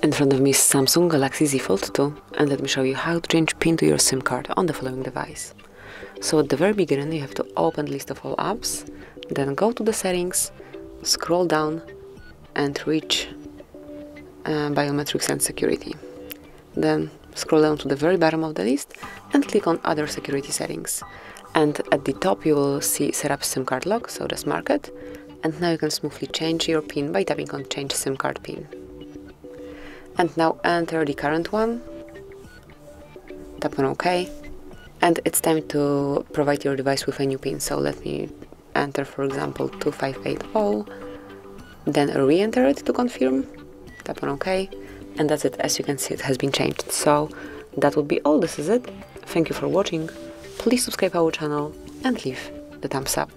In front of me is Samsung Galaxy Z Fold 2 and let me show you how to change pin to your SIM card on the following device. So at the very beginning you have to open list of all apps, then go to the settings, scroll down and reach uh, biometrics and security. Then scroll down to the very bottom of the list and click on other security settings. And at the top you will see Setup SIM card lock, so just mark it. And now you can smoothly change your PIN by tapping on change SIM card PIN. And now enter the current one, tap on OK, and it's time to provide your device with a new PIN. So let me enter, for example, 2580, then re-enter it to confirm, tap on OK, and that's it. As you can see, it has been changed. So that would be all. This is it. Thank you for watching. Please subscribe our channel and leave the thumbs up.